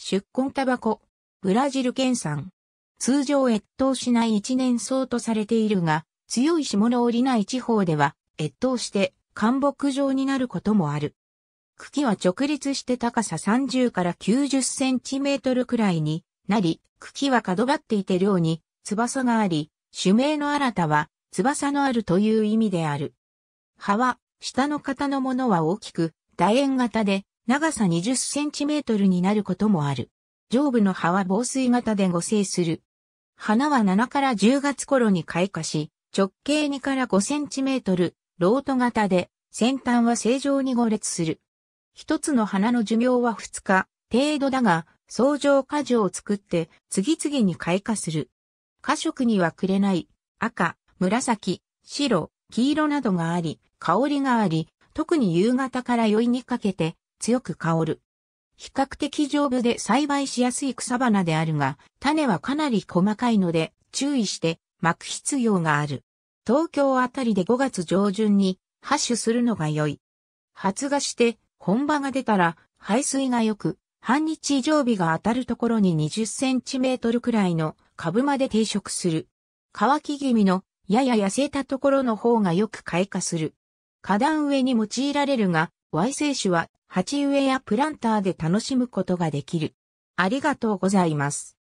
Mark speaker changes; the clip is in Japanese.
Speaker 1: 出根タバコ、ブラジル県産。通常越冬しない一年草とされているが、強い霜の降りない地方では、越冬して干木状になることもある。茎は直立して高さ30から90センチメートルくらいになり、茎は角張っていて量に翼があり、種名の新たは翼のあるという意味である。葉は下の型のものは大きく、楕円型で長さ20センチメートルになることもある。上部の葉は防水型で合成する。花は7から10月頃に開花し、直径2から5センチメートル、ロート型で、先端は正常に五列する。一つの花の寿命は2日程度だが、相乗果樹を作って次々に開花する。花色には紅、赤、紫、白、黄色などがあり、香りがあり、特に夕方から宵にかけて強く香る。比較的丈夫で栽培しやすい草花であるが、種はかなり細かいので注意して巻く必要がある。東京あたりで5月上旬に発種するのが良い。発芽して本葉が出たら排水が良く、半日以上日が当たるところに20センチメートルくらいの株まで定食する。乾き気味のやや痩せたところの方がよく開花する。花壇植えに用いられるが、Y 生種は鉢植えやプランターで楽しむことができる。ありがとうございます。